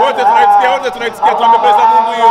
Wote tunaitikia, wote tunaitikia, pesa Mungu hiyo.